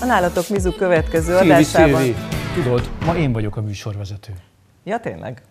A nálatok Mizu következő Szilvi, adásában. Szilvi, tudod, ma én vagyok a műsorvezető. Ja, tényleg?